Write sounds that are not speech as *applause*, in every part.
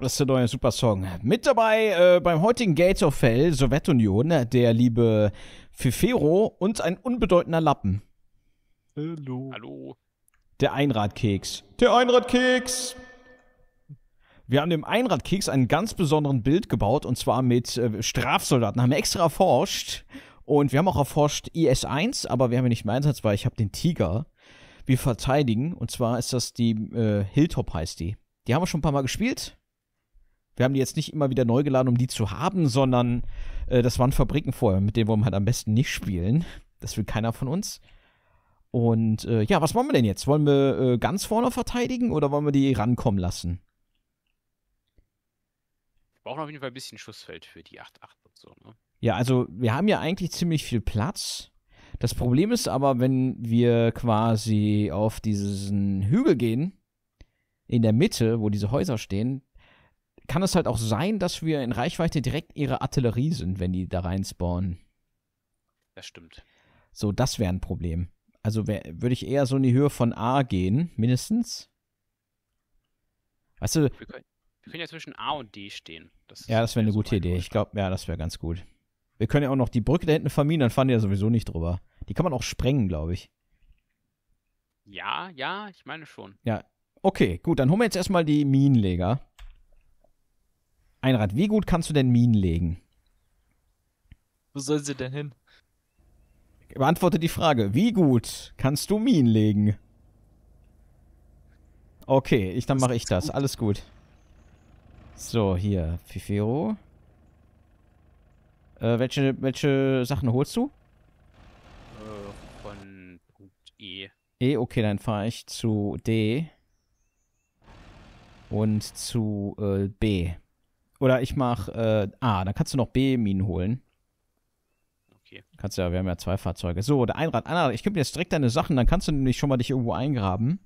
Das ist der neue Supersong. Mit dabei äh, beim heutigen Gates of Hell, Sowjetunion, der liebe Fifero und ein unbedeutender Lappen. Hallo. Hallo. Der Einradkeks. Der Einradkeks! Wir haben dem Einradkeks einen ganz besonderen Bild gebaut und zwar mit äh, Strafsoldaten. Haben wir extra erforscht und wir haben auch erforscht IS-1, aber wir haben ihn nicht mehr Einsatz, weil ich habe den Tiger. Wir verteidigen und zwar ist das die äh, Hilltop heißt die. Die haben wir schon ein paar Mal gespielt. Wir haben die jetzt nicht immer wieder neu geladen, um die zu haben, sondern äh, das waren Fabriken vorher, mit denen wollen wir halt am besten nicht spielen. Das will keiner von uns. Und äh, ja, was wollen wir denn jetzt? Wollen wir äh, ganz vorne verteidigen oder wollen wir die rankommen lassen? Wir brauchen auf jeden Fall ein bisschen Schussfeld für die 8-8 und so, ne? Ja, also wir haben ja eigentlich ziemlich viel Platz. Das Problem ist aber, wenn wir quasi auf diesen Hügel gehen, in der Mitte, wo diese Häuser stehen, kann es halt auch sein, dass wir in Reichweite direkt ihre Artillerie sind, wenn die da rein spawnen. Das stimmt. So, das wäre ein Problem. Also würde ich eher so in die Höhe von A gehen, mindestens. Weißt du. Wir können, wir können ja zwischen A und D stehen. Das ja, das wäre eine so gute Idee. Ich glaube, ja, das wäre ganz gut. Wir können ja auch noch die Brücke da hinten vermieden, dann fahren die ja sowieso nicht drüber. Die kann man auch sprengen, glaube ich. Ja, ja, ich meine schon. Ja, okay, gut, dann holen wir jetzt erstmal die Minenleger. Einrad, wie gut kannst du denn Minen legen? Wo soll sie denn hin? Beantworte die Frage. Wie gut kannst du Minen legen? Okay, ich, dann mache ich das. Alles gut. So, hier. Fifero. Äh, welche, welche Sachen holst du? Äh, von Punkt E. E, okay, dann fahre ich zu D. Und zu äh, B. Oder ich mache äh, A, dann kannst du noch B-Minen holen. Okay. Kannst ja, wir haben ja zwei Fahrzeuge. So, der Einrad, Einrad, ich gebe dir jetzt direkt deine Sachen, dann kannst du nämlich schon mal dich irgendwo eingraben.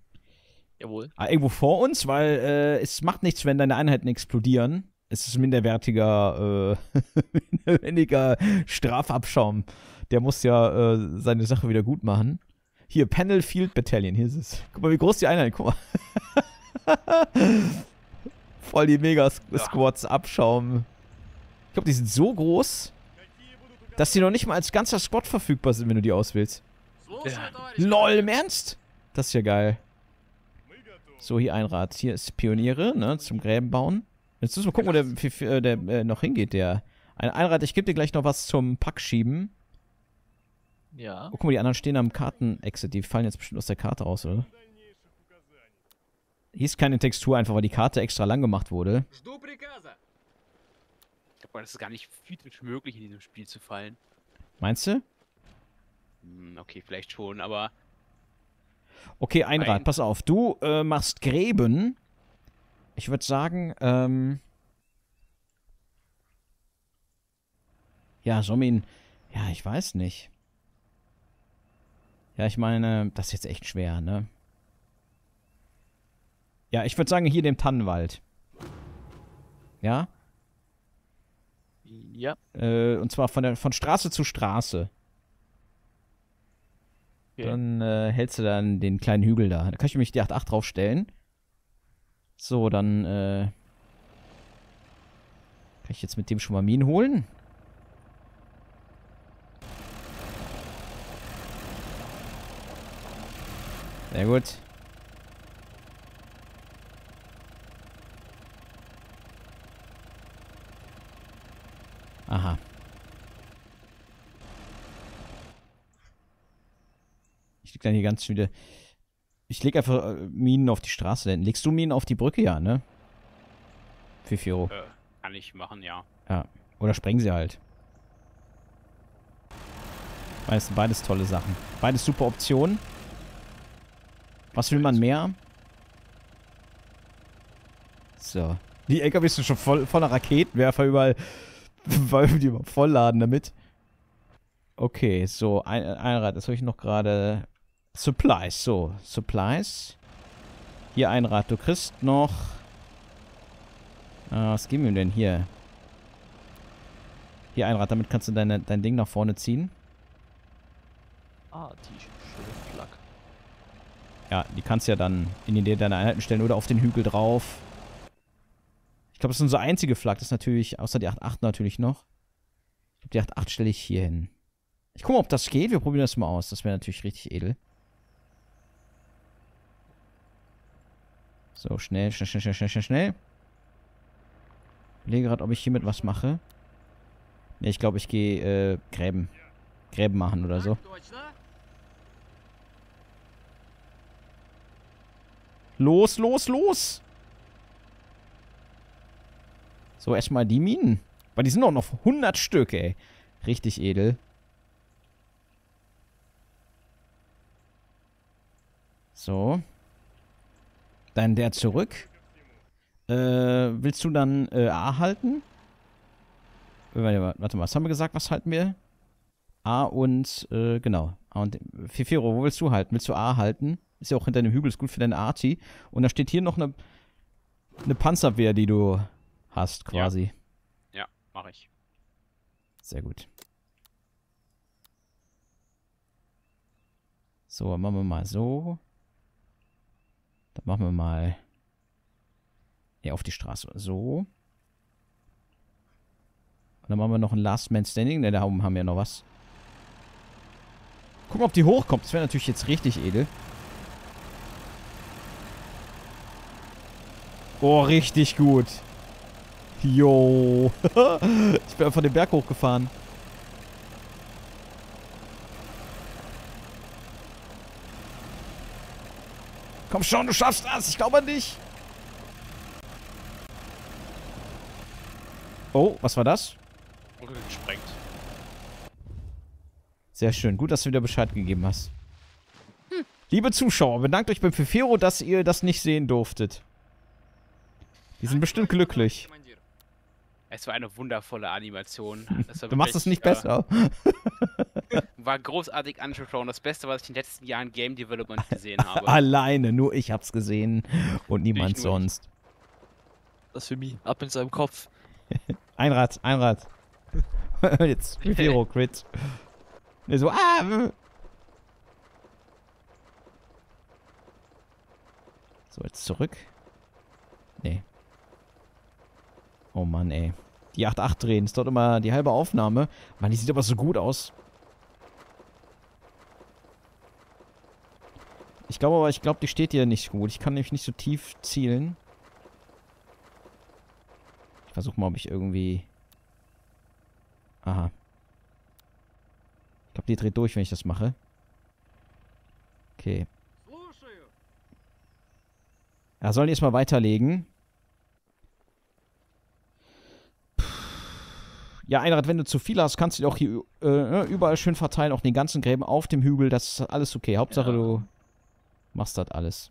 Jawohl. Ah, irgendwo vor uns, weil äh, es macht nichts, wenn deine Einheiten explodieren. Es ist minderwertiger, äh, *laughs* minderwertiger Strafabschaum. Der muss ja äh, seine Sache wieder gut machen. Hier, Panel Field Battalion, hier ist es. Guck mal, wie groß die Einheit, guck mal. *laughs* Voll die Mega-Squads Abschaum. Ich glaube, die sind so groß, dass die noch nicht mal als ganzer Squad verfügbar sind, wenn du die auswählst. Ja. LOL, im Ernst? Das ist ja geil. So, hier ein Rad. Hier ist Pioniere, ne, zum Gräben bauen. Jetzt müssen wir gucken, wo der, der äh, noch hingeht, der. Ein Einrad, ich gebe dir gleich noch was zum Pack schieben. Ja. Oh, guck mal, die anderen stehen am Karten-Exit. Die fallen jetzt bestimmt aus der Karte raus, oder? Hier ist keine Textur, einfach weil die Karte extra lang gemacht wurde. Ich glaube, das ist gar nicht physisch möglich, in diesem Spiel zu fallen. Meinst du? Hm, okay, vielleicht schon, aber... Okay, Einrad, pass auf. Du äh, machst Gräben ich würde sagen, ähm. Ja, Somin. Ja, ich weiß nicht. Ja, ich meine, das ist jetzt echt schwer, ne? Ja, ich würde sagen, hier dem Tannenwald. Ja? Ja. Äh, und zwar von, der, von Straße zu Straße. Okay. Dann äh, hältst du dann den kleinen Hügel da. Da kann ich mich die 8-8 draufstellen. So, dann äh, kann ich jetzt mit dem schon mal Minen holen. Sehr gut. Aha. Ich lieg dann hier ganz wieder. Ich leg einfach äh, Minen auf die Straße. Denn legst du Minen auf die Brücke? Ja, ne? Fifiro. Äh, kann ich machen, ja. Ja. Oder sprengen sie halt. Beides, beides tolle Sachen. Beides super Optionen. Was will man mehr? So. Die LKWs sind schon voll, voller Raketenwerfer überall. *laughs* Wollen die mal vollladen damit? Okay, so, ein, ein Rad. Das habe ich noch gerade Supplies, so. Supplies. Hier ein Rad. Du kriegst noch... Ah, was geben wir denn hier? Hier ein Rad. Damit kannst du deine, dein Ding nach vorne ziehen. Ah, die schöne Flak. Ja, die kannst du ja dann in die Nähe deiner Einheiten stellen oder auf den Hügel drauf. Ich glaube, das ist unsere einzige Flak. Das ist natürlich, außer die 8.8 natürlich noch. Ich glaube, die 8.8 stelle ich hier hin. Ich gucke mal, ob das geht. Wir probieren das mal aus. Das wäre natürlich richtig edel. So, schnell, schnell, schnell, schnell, schnell, schnell. Ich überlege gerade, ob ich hiermit was mache. Ne, ich glaube, ich gehe äh, Gräben. Gräben machen oder so. Los, los, los! So, erstmal die Minen. Weil die sind auch noch 100 Stück, ey. Richtig edel. So. Dann der zurück. Äh, willst du dann äh, A halten? Äh, Warte mal, was haben wir gesagt? Was halten wir? A und, äh, genau. A und Fifiro, wo willst du halten? Willst du A halten? Ist ja auch hinter dem Hügel, ist gut für deine Arti. Und da steht hier noch eine, eine Panzerwehr, die du hast, quasi. Ja, mache ich. Sehr gut. So, machen wir mal so. Dann machen wir mal. Ja, auf die Straße. So. Und dann machen wir noch ein Last Man Standing. Ne, da oben haben wir noch was. Gucken, ob die hochkommt. Das wäre natürlich jetzt richtig edel. Oh, richtig gut. Jo. *laughs* ich bin einfach den Berg hochgefahren. Komm schon, du schaffst das. Ich glaube an dich. Oh, was war das? Gesprengt. Sehr schön. Gut, dass du wieder Bescheid gegeben hast. Liebe Zuschauer, bedankt euch beim Fefero, dass ihr das nicht sehen durftet. Die sind bestimmt glücklich. Es war eine wundervolle Animation. *laughs* Das war Du machst es nicht besser. Äh, *laughs* *laughs* war großartig anzuschauen. Das Beste, was ich in den letzten Jahren Game Development gesehen habe. Alleine, nur ich hab's gesehen und niemand sonst. Das für mich. Ab in seinem Kopf. Ein Rad, ein Rad. Jetzt Fefero Crit. So, ah. So, jetzt zurück. Nee. Oh Mann, ey. Die 8.8 drehen, ist dort immer die halbe Aufnahme. Mann, die sieht aber so gut aus. Ich glaube aber, ich glaube, die steht hier nicht gut. Ich kann nämlich nicht so tief zielen. Ich versuche mal, ob ich irgendwie... Aha. Ich glaube, die dreht durch, wenn ich das mache. Okay. Ja, sollen die erstmal weiterlegen. Ja, Einrad, wenn du zu viel hast, kannst du die auch hier äh, überall schön verteilen, auch den ganzen Gräben auf dem Hügel. Das ist alles okay. Hauptsache, Ja. du machst das alles.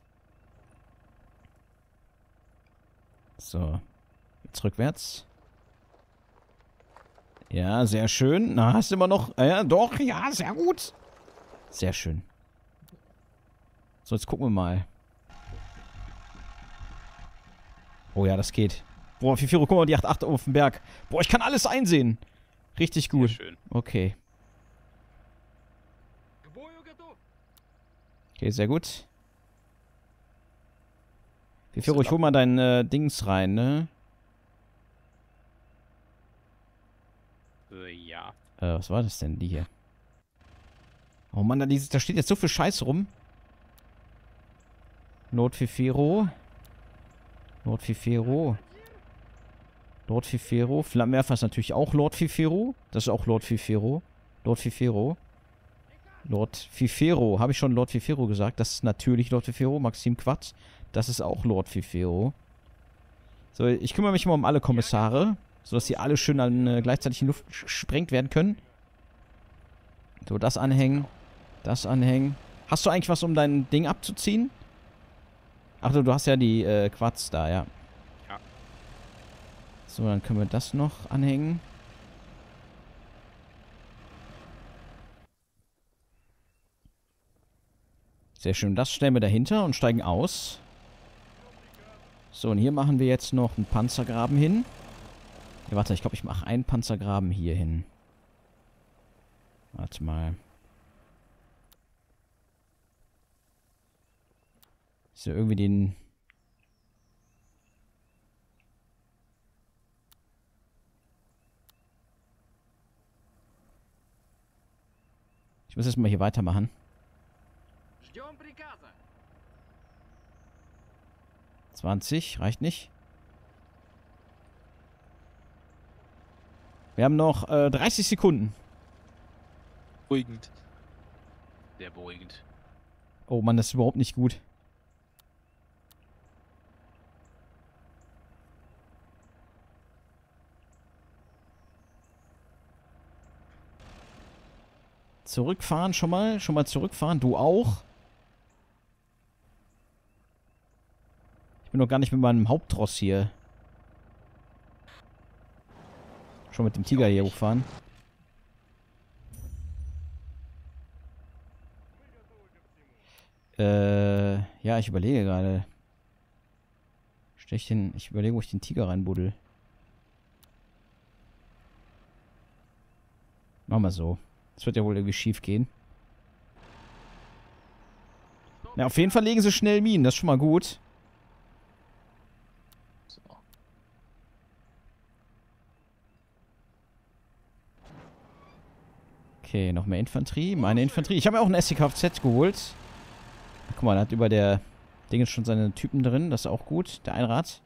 So. Jetzt rückwärts. Ja, sehr schön. Na, hast du immer noch... äh, Ja, doch, ja, sehr gut. Sehr schön. So, jetzt gucken wir mal. Oh ja, das geht. Boah, Fifiro, guck mal, die 8.8 auf dem Berg. Boah, ich kann alles einsehen. Richtig Sehr gut. schön. Okay. Okay, sehr gut. Fifiro, ich hol mal dein äh, Dings rein, ne? Äh, ja. Äh, was war das denn, die hier? Oh Mann, da, dieses, da steht jetzt so viel Scheiß rum. Notfifero. Notfifero. Lord Fifero. Flammenwerfer ist natürlich auch Lord Fifero. Das ist auch Lord Fifero. Lord Fifero. Lord Fifero. Habe ich schon Lord Fifero gesagt? Das ist natürlich Lord Fifero. Maxim Quatsch. Das ist auch Lord Fifero. So, ich kümmere mich mal um alle Kommissare. Sodass sie alle schön an äh, gleichzeitig in Luft gesprengt werden können. So, das anhängen. Das anhängen. Hast du eigentlich was, um dein Ding abzuziehen? Ach du, du hast ja die äh, Quads da, ja. Ja. So, dann können wir das noch anhängen. Sehr schön. Das stellen wir dahinter und steigen aus. So, und hier machen wir jetzt noch einen Panzergraben hin. Ja, warte, ich glaube, ich mache einen Panzergraben hier hin. Warte mal. Ist ja irgendwie den. Ich muss jetzt mal hier weitermachen. Zwanzig, reicht nicht. Wir haben noch äh, 30 Sekunden. Beruhigend. Sehr beruhigend. Oh Mann, das ist überhaupt nicht gut. Zurückfahren schon mal. Schon mal zurückfahren. Du auch. Ich bin noch gar nicht mit meinem Hauptross hier. Schon mit dem Tiger hier hochfahren. Äh, ja, ich überlege gerade. Stell ich den. Ich überlege, wo ich den Tiger reinbuddel. Machen wir so. Das wird ja wohl irgendwie schief gehen. Ja, auf jeden Fall legen sie schnell Minen. Das ist schon mal gut. So. Okay, noch mehr Infanterie. Meine Infanterie. Ich habe mir auch ein SCKFZ geholt. Guck mal, da hat über der Ding schon seine Typen drin. Das ist auch gut. Der Einrad.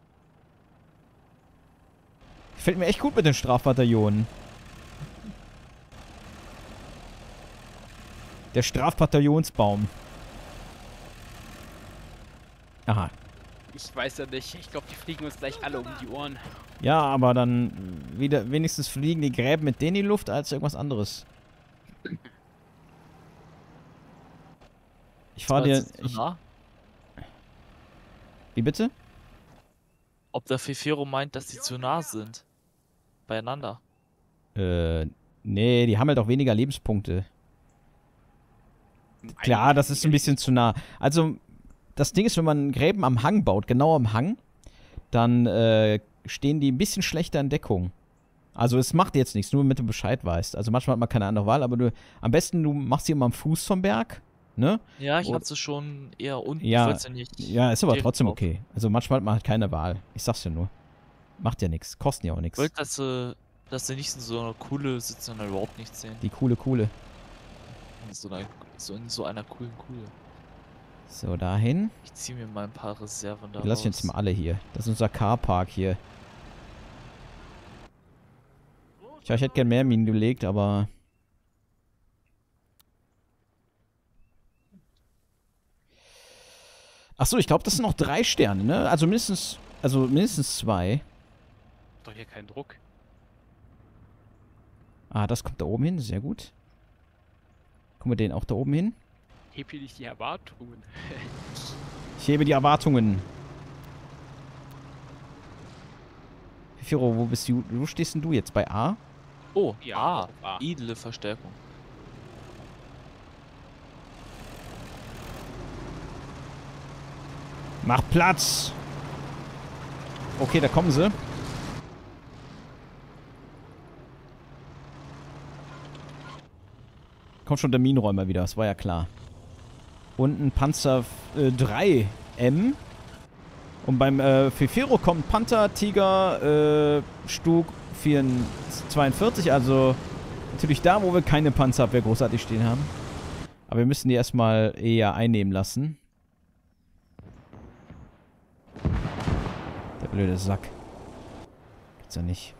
Gefällt mir echt gut mit den Strafbataillonen. Der Strafbataillonsbaum. Aha. Ich weiß ja nicht. Ich glaube, die fliegen uns gleich alle um die Ohren. Ja, aber dann wieder wenigstens fliegen die Gräben mit denen in die Luft als irgendwas anderes. Ich fahre dir. Ich, nah. wie bitte? Ob der Fefero meint, dass die zu nah sind. Beieinander. Äh, nee, die haben halt auch weniger Lebenspunkte. Klar, das ist ein bisschen zu nah. Also, das Ding ist, wenn man Gräben am Hang baut, genau am Hang, dann äh, stehen die ein bisschen schlechter in Deckung. Also, es macht jetzt nichts, nur damit du Bescheid weißt. Also, manchmal hat man keine andere Wahl, aber du, am besten, du machst sie immer am Fuß vom Berg, ne? Ja, ich hatte sie schon eher unten. Ja, ja nicht. Ja, ist aber trotzdem drauf. okay. Also, manchmal hat man halt keine Wahl. Ich sag's ja nur. Macht ja nichts, kosten ja auch Ich nichts. wollte, dass sie, dass sie nicht in so einer Kuhle sitzen und überhaupt nichts sehen. Die coole, coole. In so einer, so in so einer coolen Kuhle. So, dahin. Ich ziehe mir mal ein paar Reserven da ich jetzt mal alle hier. Das ist unser Carpark hier. Tja, ich hätte gern mehr Minen gelegt, aber... Achso, ich glaube, das sind noch drei Sterne, ne? Also mindestens... Also mindestens zwei. Doch hier kein Druck. Ah, das kommt da oben hin. Sehr gut. Gucken wir den auch da oben hin. Heb hier nicht die Erwartungen. *laughs* Ich hebe die Erwartungen. Firo, wo bist du? Wo stehst denn du jetzt? Bei A? Oh, Ja, auf A. edle Verstärkung. Mach Platz! Okay, da kommen sie. Kommt schon der Minenräumer wieder, das war ja klar. Und ein Panzer äh, 3M. Und beim äh, Fefero kommt Panther, Tiger, äh, Stug 44, 42. Also natürlich da, wo wir keine Panzerabwehr großartig stehen haben. Aber wir müssen die erstmal eher einnehmen lassen. Der blöde Sack. Gibt's ja nicht.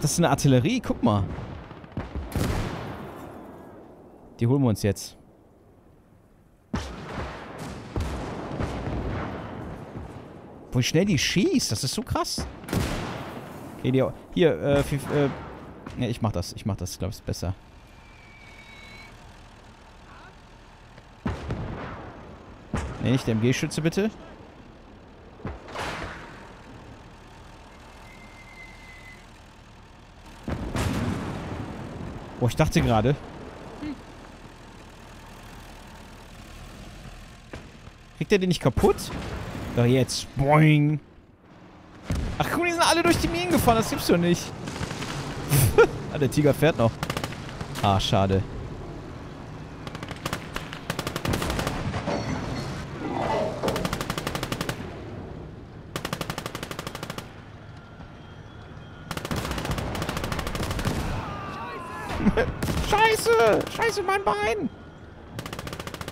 Das ist eine Artillerie. Guck mal. Die holen wir uns jetzt. Wie schnell die schießt. Das ist so krass. Okay, die, hier, äh, fif- äh, ja, ich mach das. Ich mach das, glaube ich, ist besser. Nee, nicht der MG-Schütze, bitte. Oh, ich dachte gerade. Kriegt er den nicht kaputt? Doch jetzt. Boing. Ach, guck die sind alle durch die Minen gefahren, das gibt's doch nicht. *laughs* ah, der Tiger fährt noch. Ah, schade. Scheiße! Scheiße, mein Bein!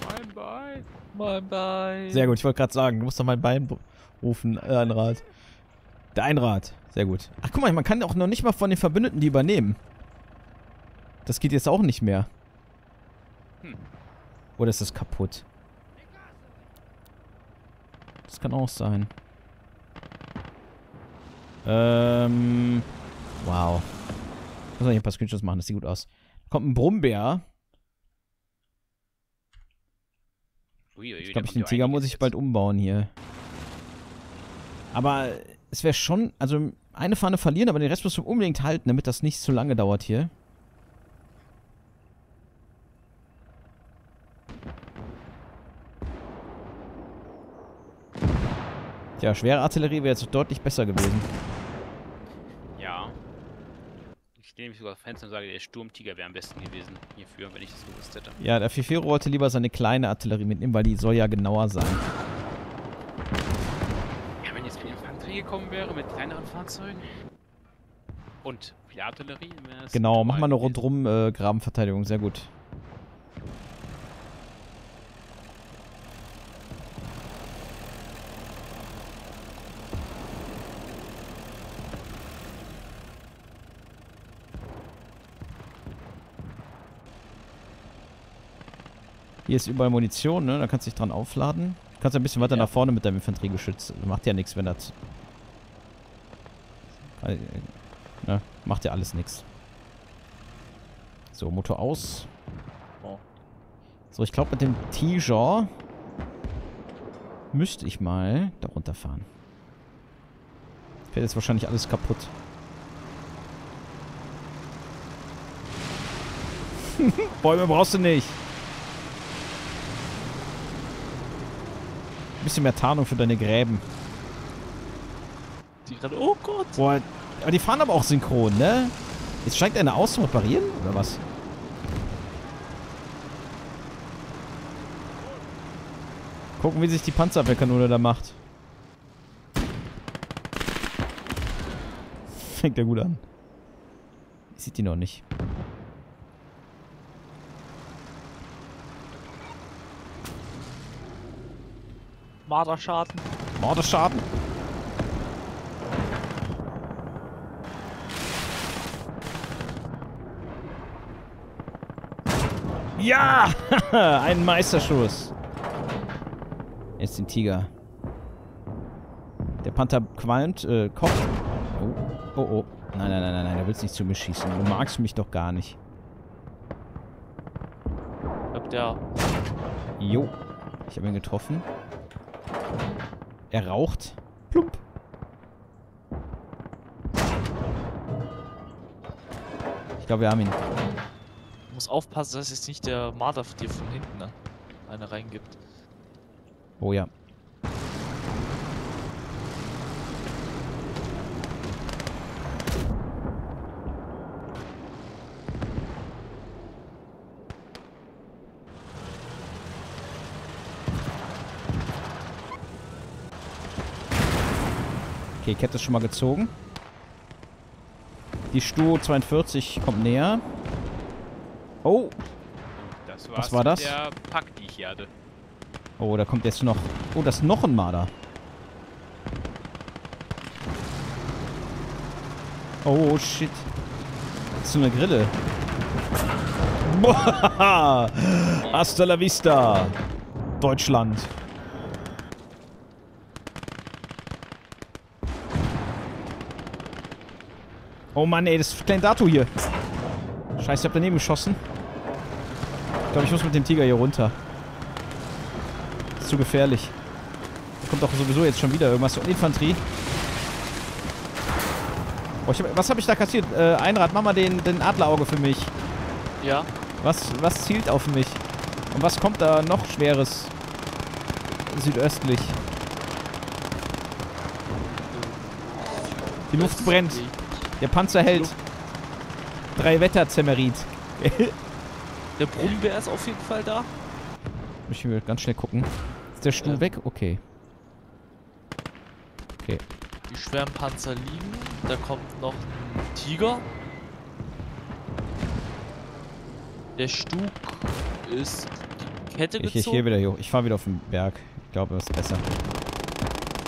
Mein Bein. Mein Bein. Sehr gut, ich wollte gerade sagen, du musst doch mein Bein rufen, äh, Einrad. Der Einrad, sehr gut. Ach guck mal, man kann auch noch nicht mal von den Verbündeten die übernehmen. Das geht jetzt auch nicht mehr. Hm. Oder ist das kaputt? Das kann auch sein. Ähm. Wow. Muss man hier ein paar Screenshots machen, das sieht gut aus. Kommt ein Brummbär. Uiuiui, Ich glaube, den Tiger muss ich jetzt. bald umbauen hier. Aber es wäre schon, also eine Fahne verlieren, aber den Rest musst du unbedingt halten, damit das nicht zu lange dauert hier. Tja, schwere Artillerie wäre jetzt deutlich besser gewesen. Ja. Ich lehne mich sogar auf Fenster und sage, der Sturmtiger wäre am besten gewesen hierfür, wenn ich das gewusst hätte. Ja, der Fifero wollte lieber seine kleine Artillerie mitnehmen, weil die soll ja genauer sein. Ja, wenn jetzt viel Infanterie gekommen wäre mit kleineren Fahrzeugen und viel Artillerie, wäre es Genau, mach mal eine rundrum äh, Grabenverteidigung, sehr gut. Hier ist überall Munition, ne? Da kannst du dich dran aufladen. Du kannst ein bisschen weiter Ja. nach vorne mit deinem Infanteriegeschütz. Macht ja nichts, wenn das... Äh, Ne? Macht ja alles nichts. So, Motor aus. Oh. So, ich glaube mit dem T-Jaw müsste ich mal da runterfahren. Fährt jetzt wahrscheinlich alles kaputt. *laughs* Bäume brauchst du nicht. Bisschen mehr Tarnung für deine Gräben. Die gerade, oh Gott. Boah, aber die fahren aber auch synchron, ne? Jetzt steigt einer aus zum Reparieren, oder was? Gucken, wie sich die Panzerabwehrkanone da macht. Fängt ja gut an. Sieht die noch nicht. Marderschaden. Morderschaden. Ja! *laughs* Ein Meisterschuss. Jetzt den Tiger. Der Panther qualmt, äh, kocht. Oh, oh, oh. Nein, nein, nein, nein, nein, der willst nicht zu mir schießen. Du magst mich doch gar nicht. Ich glaub, der Jo. Ich habe ihn getroffen. Er raucht. Plump. Ich glaube, wir haben ihn. muss aufpassen, dass jetzt nicht der Marder dir von hinten ne, eine reingibt. Oh ja. Kette ist schon mal gezogen. Die Stu 42 kommt näher. Oh, Das Was war das? Der Pack, die ich hier hatte. Oh, da kommt jetzt noch. Oh, das ist noch ein Marder. Oh, shit. Das ist so eine Grille. Boah. *laughs* Hasta la vista. Deutschland. Oh Mann, ey, das ist Klein Dato hier. Scheiße, ich hab daneben geschossen. Ich glaube, ich muss mit dem Tiger hier runter. Ist zu gefährlich. Da kommt doch sowieso jetzt schon wieder irgendwas. Und Infanterie. Oh, hab, was habe ich da kassiert? Äh, Einrad, mach mal den, den Adlerauge für mich. Ja, Was, was zielt auf mich? Und was kommt da noch Schweres? Südöstlich. Die Luft brennt. Der Panzer hält. Drei Wetterzemmerit. Der Brummbär ist auf jeden Fall da. Ich will ganz schnell gucken. Ist der Stuhl Ja. weg? Okay. Die schweren Panzer liegen. Da kommt noch ein Tiger. Der Stug ist die Kette Ich, ich gezogen. gehe wieder hoch. Ich fahre wieder auf den Berg. Ich glaube, das ist besser.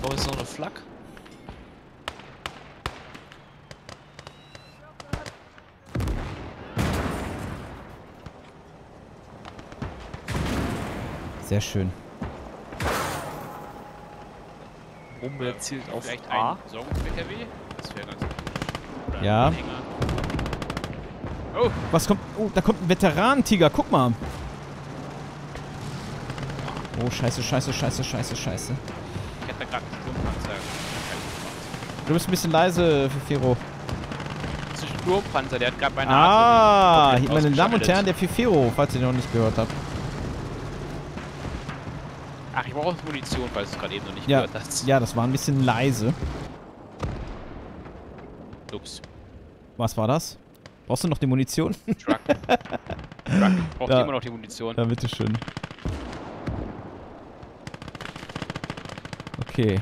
Warum ist noch eine Flak? Sehr schön. Brummbär zielt auf Vielleicht A. ein Sorgungs-PKW? Das wäre ganz gut. Ja. Anhänger. Oh, Was kommt? Oh, da kommt ein Veteran-Tiger. Guck mal. Oh, scheiße, scheiße, scheiße, scheiße, scheiße. ich hätte da gerade einen Sturmpanzer. Du bist ein bisschen leise, Fifero. Das ist ein Sturmpanzer, der hat gerade meine Ah, Artillerie komplett meine Damen und. Herren, der Fifero, falls ihr den noch nicht gehört habt. Ach, ich brauche Munition, falls du es gerade eben noch nicht Ja, gehört hast. ja, das war ein bisschen leise. Ups. Was war das? Brauchst du noch die Munition? Truck. Truck. Braucht Ja. immer noch die Munition. Ja, bitteschön. Okay.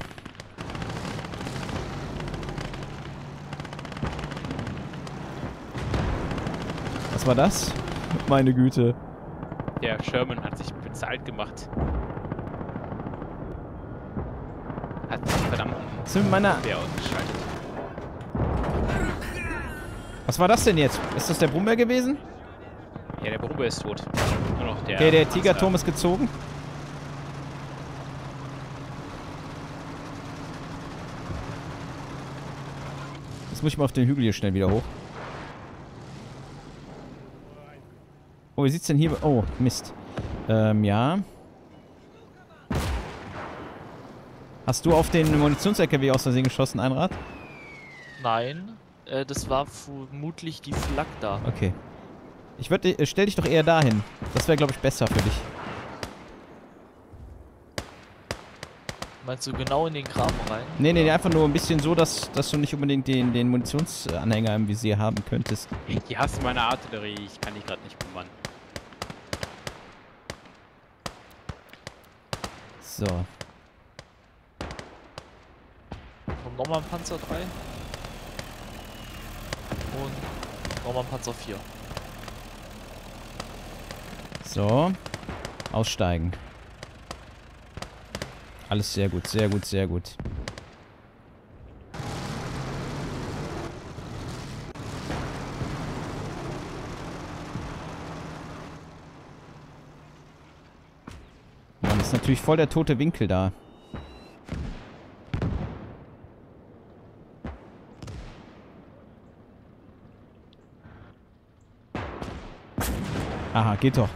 Was war das? Meine Güte. Der Sherman hat sich bezahlt gemacht. Hat den verdammten Was mit meiner. Ausgeschaltet. Was war das denn jetzt? Ist das der Brummbär gewesen? Ja, der Brummbär ist tot. Nur noch der. Okay, der. Tigerturm ist gezogen. Jetzt muss ich mal auf den Hügel hier schnell wieder hoch. Oh, wie sieht's denn hier... Oh, Mist. Ähm, ja. Hast du auf den Munitions-LKW aus Versehen geschossen, Einrad? Nein, äh, das war vermutlich die Flak da. Okay. Ich würde... Äh, stell dich doch eher dahin. Das wäre, glaube ich, besser für dich. Meinst du genau in den Graben rein? Nee, nee, nee, einfach nur ein bisschen so, dass, dass du nicht unbedingt den, den Munitionsanhänger im Visier haben könntest. Die hast meine Artillerie. Ich kann die gerade nicht bemannen. So. Kommt nochmal ein Panzer 3. Und nochmal ein Panzer 4. So. Aussteigen. Alles sehr gut, sehr gut, sehr gut. Mann, ist natürlich voll der tote Winkel da. Aha, geht doch.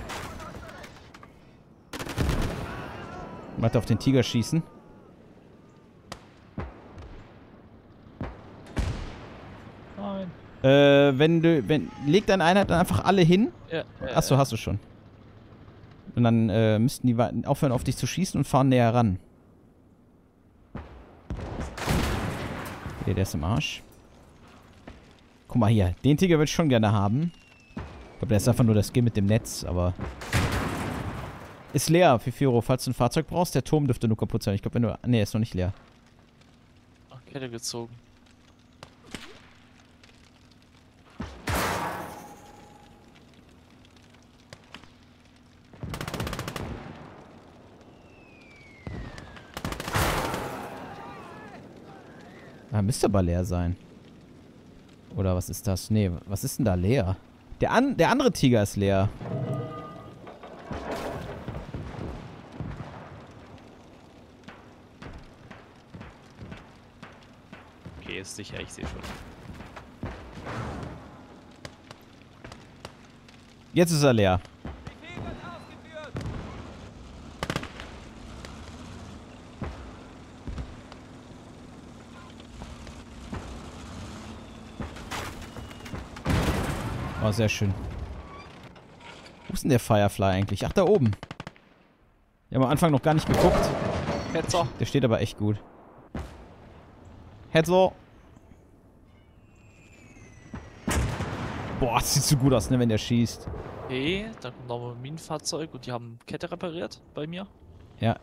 Warte auf den Tiger schießen. Nein. Äh, wenn du, wenn, leg deine Einheit dann einfach alle hin. Ja, Achso, hast du schon. Und dann äh, müssten die aufhören, auf dich zu schießen und fahren näher ran. Okay, der ist im Arsch. Guck mal hier, den Tiger würde ich schon gerne haben. Ich glaube, der ist einfach nur das Skin mit dem Netz, aber... Ist leer, Fifiro, falls du ein Fahrzeug brauchst. Der Turm dürfte nur kaputt sein. Ich glaube, wenn du... Ne, ist noch nicht leer. Ach, Kette gezogen. Ah, müsste aber leer sein. Oder was ist das? Nee, was ist denn da leer? Der, an, der andere Tiger ist leer. Okay, ist sicher, ich sehe schon. Jetzt ist er leer. Ah, sehr schön. Wo ist denn der Firefly eigentlich? Ach, da oben. Wir haben am Anfang noch gar nicht geguckt. Hetzer. Der steht aber echt gut. Hetzer. Boah, das sieht so gut aus, ne, wenn der schießt. Okay, da kommt aber ein Minenfahrzeug und die haben Kette repariert bei mir. Ja.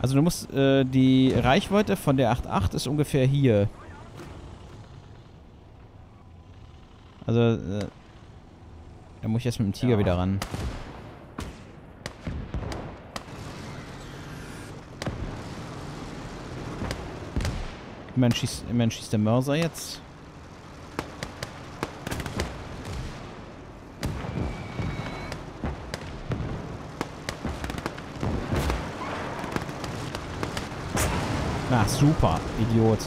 Also du musst, äh, die Reichweite von der 8.8 ist ungefähr hier. Also, äh, da muss ich erst mit dem Tiger Ja. wieder ran. Immerhin schießt, immerhin schießt der Mörser jetzt. Na, super, Idiot.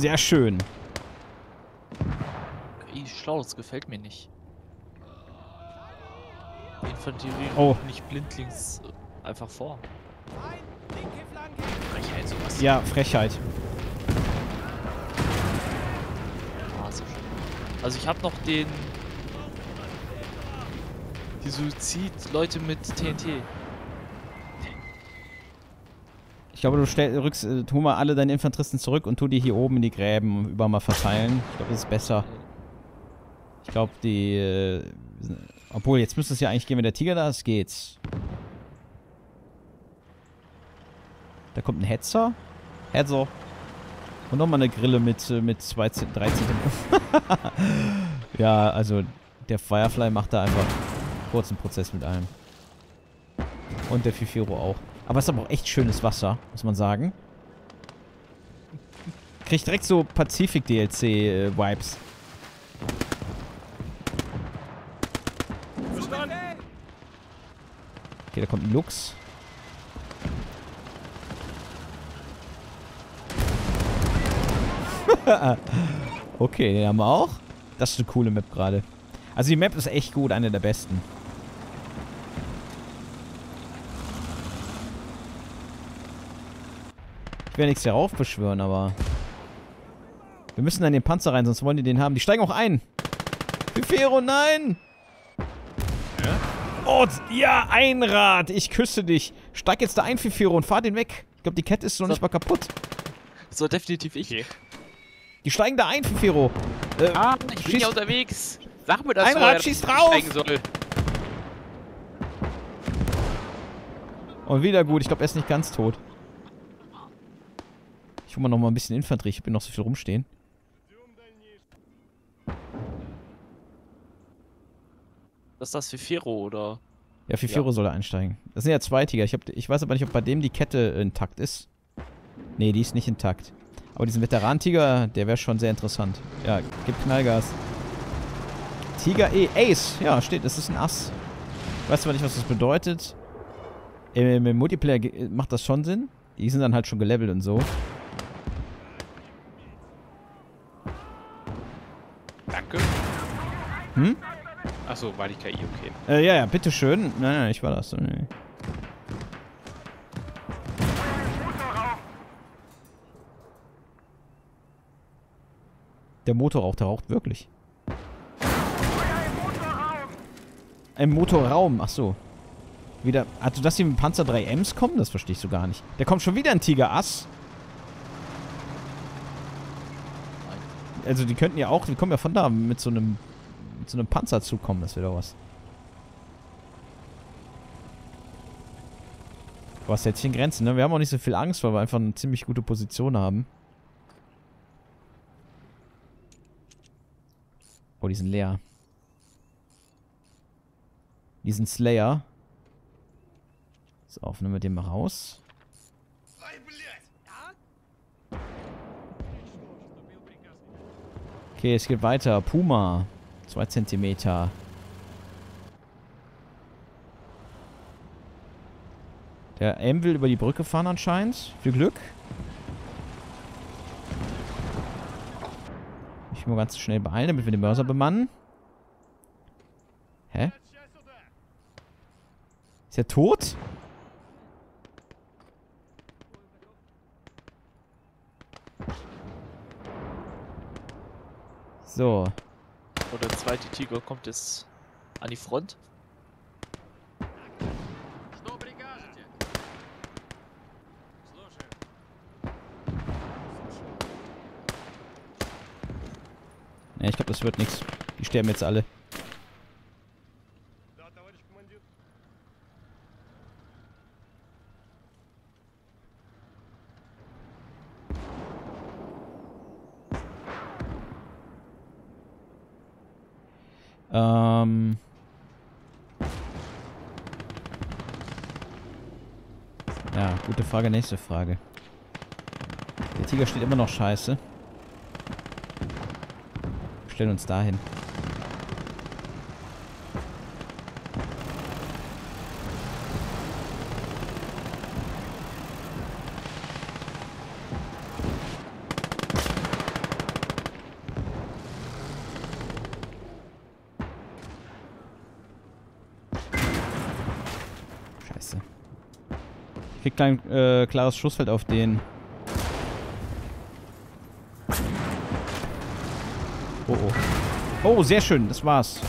Sehr schön. Okay, schlau, das gefällt mir nicht. Die Infanterie Oh. nicht blindlings äh, einfach vor. Frechheit, sowas. Ja, Frechheit. Ah, so schön. Also ich habe noch den... Die Suizid-Leute mit TNT. Ich glaube, du stell, rückst, äh, tu mal alle deine Infanteristen zurück und tu die hier oben in die Gräben über mal verteilen. Ich glaube, das ist besser. Ich glaube, die. Äh, obwohl, jetzt müsste es ja eigentlich gehen, wenn der Tiger da ist, geht's. Da kommt ein Hetzer. Hetzer. Und nochmal eine Grille mit, äh, mit 2, 13. *laughs* ja, also der Firefly macht da einfach kurzen Prozess mit allem. Und der Fifiro auch. Aber es ist aber auch echt schönes Wasser, muss man sagen. Kriegt direkt so Pazifik-DLC-Vibes. Okay, da kommt ein Lux. *laughs* okay, den haben wir auch. Das ist eine coole Map gerade. Also die Map ist echt gut, eine der besten. Ich will nichts darauf beschwören, aber... Wir müssen an den Panzer rein, sonst wollen die den haben. Die steigen auch ein. Fifero, nein! Oh, ja, ein Rad. Ich küsse dich. Steig jetzt da ein, Fifero, und fahr den weg. Ich glaube, die Kette ist noch So. nicht mal kaputt. So, definitiv ich. Okay. Die steigen da ein, Fifero. Äh, Ah, ich bin ja unterwegs. Sag mir das Ein vorher, Rad schießt drauf. Und wieder gut. Ich glaube, er ist nicht ganz tot. Ich hole mal noch mal ein bisschen Infanterie. Ich bin noch so viel rumstehen. Das ist das Fifero, oder? Ja, Fifiro soll er einsteigen. Das sind ja zwei Tiger. Ich, hab, ich weiß aber nicht, ob bei dem die Kette intakt ist. Nee, die ist nicht intakt. Aber diesen Veteran-Tiger, der wäre schon sehr interessant. Ja, gib Knallgas. Tiger E. Ace. Ja, steht, das ist ein Ass. Ich weiß zwar nicht, was das bedeutet. Im, im Multiplayer ge- macht das schon Sinn. Die sind dann halt schon gelevelt und so. Danke. Hm? Achso, war die KI, okay. Äh, ja, ja, bitteschön. Nein, nein, ich war das. Nee. Der Motorrauch, der raucht wirklich. Im Motorraum, ach so. Wieder, also dass die mit Panzer 3 Ms kommen, das verstehe ich so gar nicht. Da kommt schon wieder ein Tiger Ass. Also die könnten ja auch, die kommen ja von da mit so einem, so einem Panzer zukommen, das wäre doch was. Was jetzt in Grenzen, ne? Wir haben auch nicht so viel Angst, weil wir einfach eine ziemlich gute Position haben. Oh, die sind leer. Die sind Slayer. So, nehmen wir den mal raus. Okay, es geht weiter. Puma. Zwei Zentimeter. Der M will über die Brücke fahren anscheinend. Viel Glück. Ich muss ganz schnell beeilen, damit wir den Mörser bemannen. Hä? Ist er tot? So. Oder der zweite Tiger kommt jetzt an die Front. Ja, ich glaube, das wird nichts. Die sterben jetzt alle. Ja, gute Frage, nächste Frage. Der Tiger steht immer noch scheiße. Wir stellen uns dahin. Scheiße. Kein äh, klares Schussfeld auf den. Oh, oh. Oh, sehr schön. Das war's.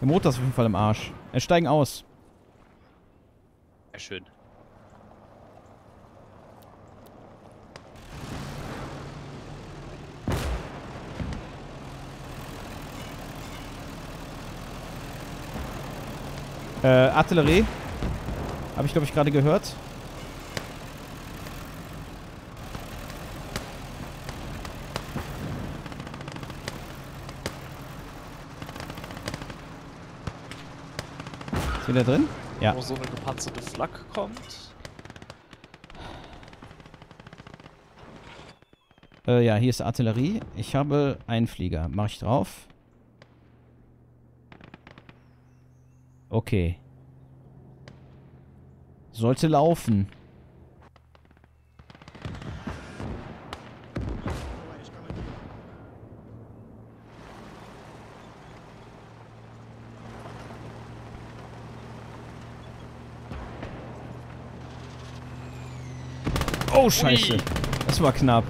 Der Motor ist auf jeden Fall im Arsch. Wir steigen aus. Sehr schön. Äh, Artillerie. Habe ich, glaube ich, gerade gehört. Ist wieder drin? Ja. Wo so eine gepanzerte Flak kommt. Äh, ja, hier ist Artillerie. Ich habe einen Flieger. Mach ich drauf. Okay. Sollte laufen. Oh, scheiße. Das war knapp.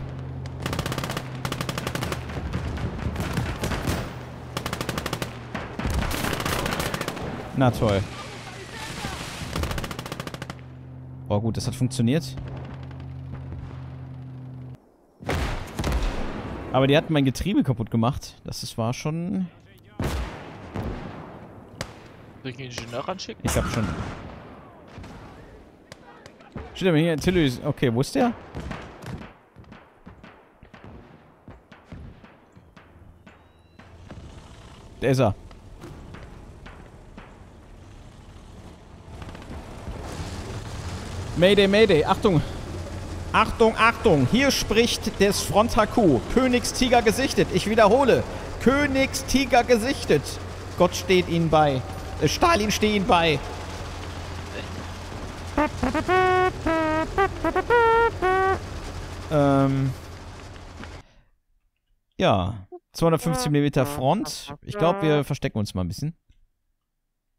Na toll. Oh gut, das hat funktioniert. Aber die hatten mein Getriebe kaputt gemacht. Das ist, war schon... Soll ich einen Ingenieur anschicken? Ich hab schon... Steht aber hier, Tilly ist... Okay, wo ist der? Der ist er. Mayday, Mayday, Achtung! Achtung, Achtung! Hier spricht des Frontaku. Königstiger gesichtet. Ich wiederhole. Königstiger gesichtet. Gott steht ihnen bei. Äh, Stalin steht ihnen bei. Ähm. Ja. 250 mm Front. Ich glaube, wir verstecken uns mal ein bisschen.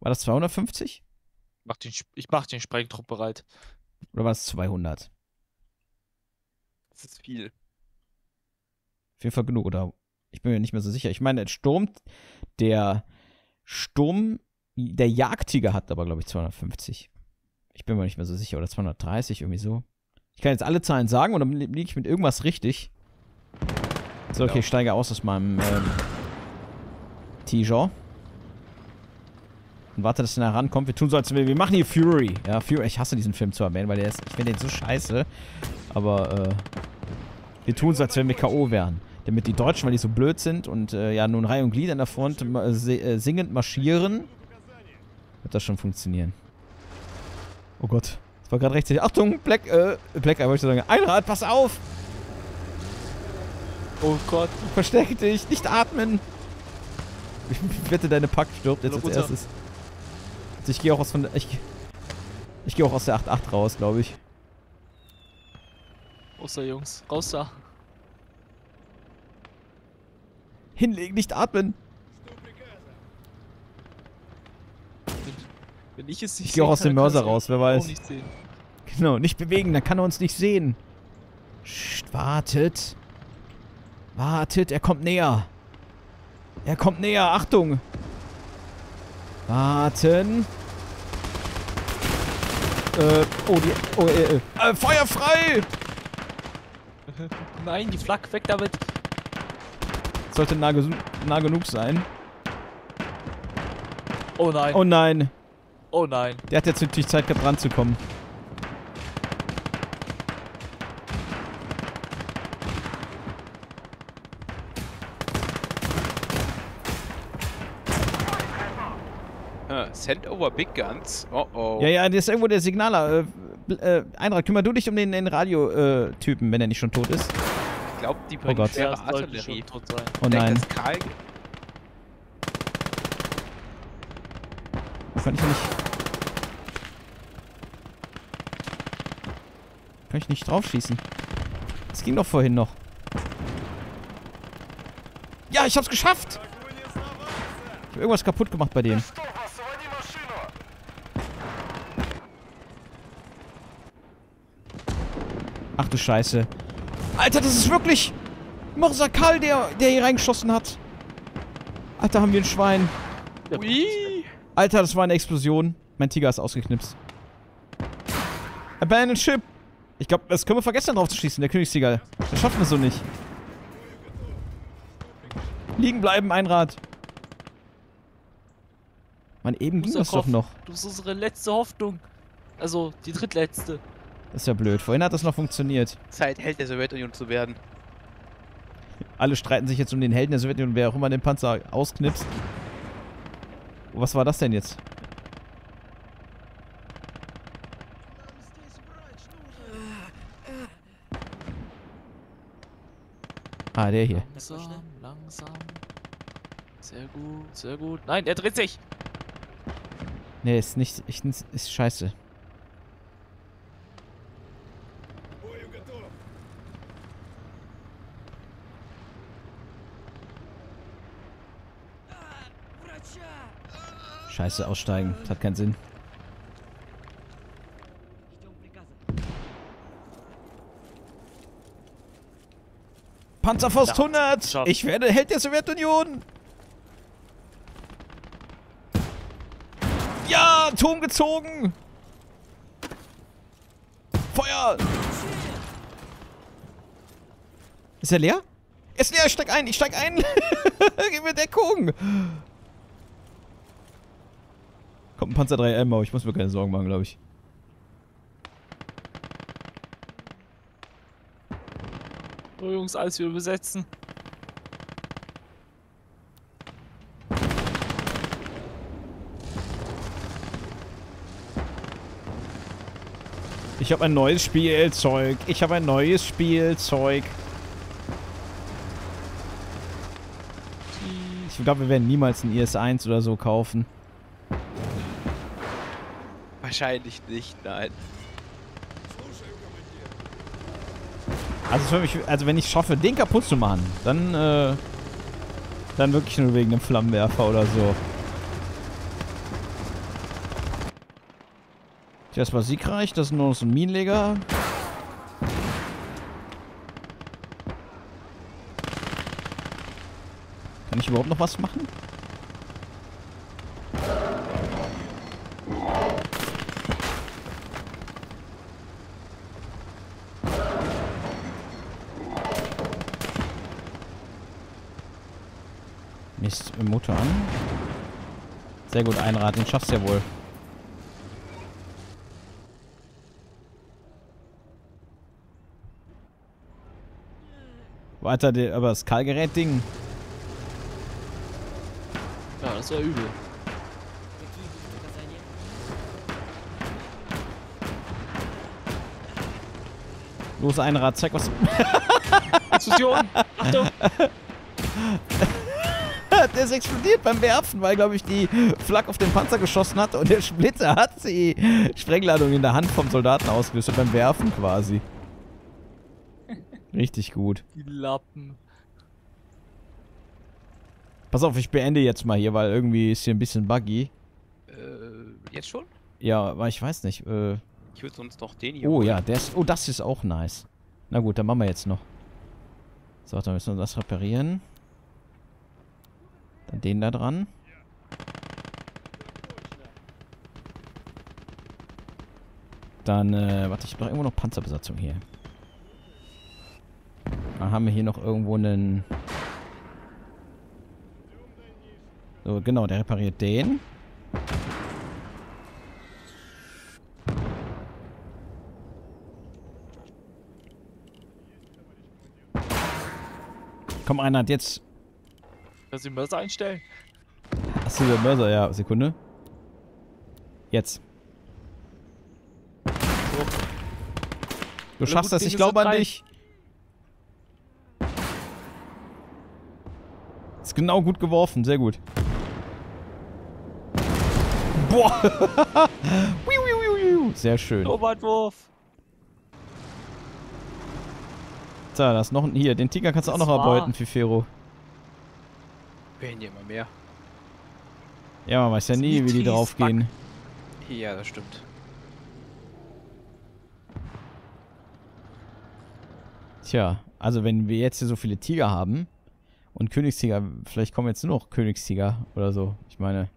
War das 250? Mach den, Sp- ich mach den Sprengtrupp bereit. Oder war es 200? Das ist viel. Auf jeden Fall genug, oder? Ich bin mir nicht mehr so sicher. Ich meine, der Sturm, der Sturm, der Jagdtiger hat aber, glaube ich, 250. Ich bin mir nicht mehr so sicher. Oder 230, irgendwie so. Ich kann jetzt alle Zahlen sagen und dann li- liege ich mit irgendwas richtig. So, okay, ich steige aus aus meinem ähm, T-Genre. Und warte, dass er herankommt. Wir tun so, als wir, wir machen hier Fury. Ja, Fury. Ich hasse diesen Film zu erwähnen, weil der ist, ich finde den so scheiße. Aber, äh, wir tun so, als wenn wir K.O. wären. Damit die Deutschen, weil die so blöd sind und äh, ja nun Reihe und Glied an der Front se- äh, singend marschieren, wird das schon funktionieren. Oh Gott. Das war gerade rechtzeitig. Achtung, Black, äh, Black, wollte ich sagen. Einrad, pass auf! Oh Gott. Versteck dich, nicht atmen! *laughs* Ich wette, deine Pack stirbt jetzt als erstes. Also ich gehe auch aus von der, ich, ich gehe auch aus der 8.8 raus, glaube ich. Raus da, Jungs. Raus da. Hinlegen, nicht atmen! Wenn, ich es nicht Ich gehe auch aus dem Mörser raus, wer weiß. Nicht. Genau, nicht bewegen, dann kann er uns nicht sehen. Psst, wartet. Wartet, er kommt näher. Er kommt näher, Achtung. Warten. Äh, oh, die, oh, äh, äh, äh, Feuer frei! *laughs* Nein, die Flak weg damit. Sollte nah, nah genug sein. Oh nein. Oh nein. Oh nein. Der hat jetzt natürlich Zeit gehabt, ranzukommen. Send over Big Guns. Oh oh. Ja, ja, das ist irgendwo der Signaler. Äh, äh, Einrad, kümmer du dich um den, den Radio-Typen, wenn er nicht schon tot ist. Ich glaube, die Oh bringen Gott. schwere sollte Artillerie. schon tot sein. Oh nein. ist Karl. Kann ich ja nicht. Kann ich nicht draufschießen? Das ging doch vorhin noch. Ja, ich hab's geschafft! Ich hab irgendwas kaputt gemacht bei dem. Du Scheiße. Alter, das ist wirklich Morsakal, der, der hier reingeschossen hat. Alter, haben wir ein Schwein. Ui. Alter, das war eine Explosion. Mein Tiger ist ausgeknipst. Abandoned Ship. Ich glaube, das können wir vergessen, drauf zu schießen, der Königstiger. Das schaffen wir so nicht. Liegen bleiben, Einrad. Mann, eben ging das doch noch. Du bist unsere letzte Hoffnung. Also, die drittletzte. Das ist ja blöd. Vorhin hat das noch funktioniert. Zeit, Held der Sowjetunion zu werden. Alle streiten sich jetzt um den Helden der Sowjetunion, wer auch immer den Panzer ausknipst. Was war das denn jetzt? Ah, der hier. Langsam, langsam. Sehr gut, sehr gut. Nein, er dreht sich. Nee, ist nicht, ich, ist scheiße. Scheiße, aussteigen. Das hat keinen Sinn. Panzerfaust Ja, 100! geschafft. Ich werde Held der Sowjetunion! Ja, Turm gezogen! Feuer! Ist er leer? Er ist leer, ich steig ein, ich steig ein! *laughs* Gib mir Deckung! Kommt ein Panzer 3M, aber ich muss mir keine Sorgen machen, glaube ich. So, Jungs, alles wieder besetzen. Ich habe ein neues Spielzeug. Ich habe ein neues Spielzeug. Ich glaube, wir werden niemals ein IS-1 oder so kaufen. Wahrscheinlich nicht, nein. Also, für mich, also wenn ich schaffe, den kaputt zu machen, dann, äh, dann wirklich nur wegen einem Flammenwerfer oder so. Das war siegreich, das ist nur noch so ein Minenleger. Kann ich überhaupt noch was machen? Motor an. Sehr gut, Einrad, den schaffst du ja wohl. Weiter, aber das Kalgerät-Ding. Ja, das war übel. Los, Einrad, zeig was. Explosion! *laughs* Achtung! *laughs* Der ist explodiert beim Werfen, weil, glaube ich, die Flak auf den Panzer geschossen hat und der Splitter hat die Sprengladung in der Hand vom Soldaten ausgelöst. Beim Werfen quasi. Richtig gut. Die Lappen. Pass auf, ich beende jetzt mal hier, weil irgendwie ist hier ein bisschen buggy. Äh, jetzt schon? Ja, aber ich weiß nicht. Äh, Ich würde sonst noch den hier oh holen. ja, der ist, oh, das ist auch nice. Na gut, dann machen wir jetzt noch. So, dann müssen wir das reparieren. Dann den da dran. Dann, äh, warte, ich habe doch irgendwo noch Panzerbesatzung hier. Dann haben wir hier noch irgendwo einen So, genau, der repariert den. Komm, Reinhard, jetzt. Kannst du den Mörser einstellen? Achso, der Mörser, ja. Sekunde. Jetzt. Du Alle schaffst gut das, ich glaube an dich. Ist genau gut geworfen, sehr gut. Boah! *laughs* Sehr schön. Torwartwurf. So, da ist noch ein. Hier, den Tiger kannst du auch noch erbeuten, Fifero. Werden ja immer mehr. Ja, man weiß ja nie, wie die draufgehen. Ja, das stimmt. Tja, also wenn wir jetzt hier so viele Tiger haben und Königstiger, vielleicht kommen jetzt nur noch Königstiger oder so. Ich meine,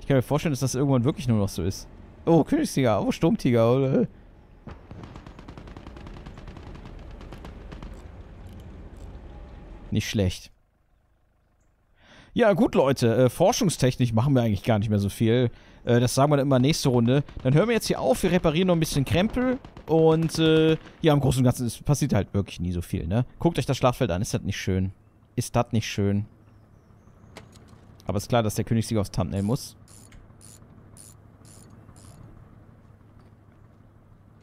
ich kann mir vorstellen, dass das irgendwann wirklich nur noch so ist. Oh, Königstiger, oh, Sturmtiger, oder? Nicht schlecht. Ja, gut, Leute. Äh, forschungstechnisch machen wir eigentlich gar nicht mehr so viel. Äh, das sagen wir dann immer nächste Runde. Dann hören wir jetzt hier auf. Wir reparieren noch ein bisschen Krempel. Und äh, ja, im Großen und Ganzen es passiert halt wirklich nie so viel, ne? Guckt euch das Schlachtfeld an. Ist das nicht schön? Ist das nicht schön? Aber ist klar, dass der Königssieger aufs Thumbnail muss.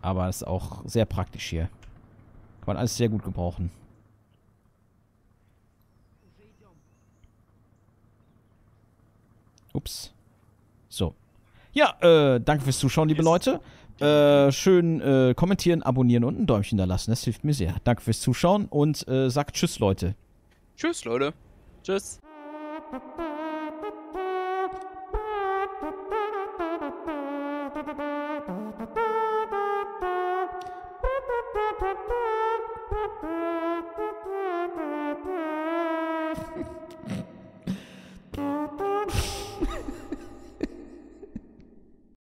Aber ist auch sehr praktisch hier. Kann man alles sehr gut gebrauchen. Ups. So. Ja, äh, danke fürs Zuschauen, liebe Leute. Äh, schön äh, kommentieren, abonnieren und ein Däumchen da lassen. Das hilft mir sehr. Danke fürs Zuschauen und äh, sagt Tschüss, Leute. Tschüss, Leute. Tschüss.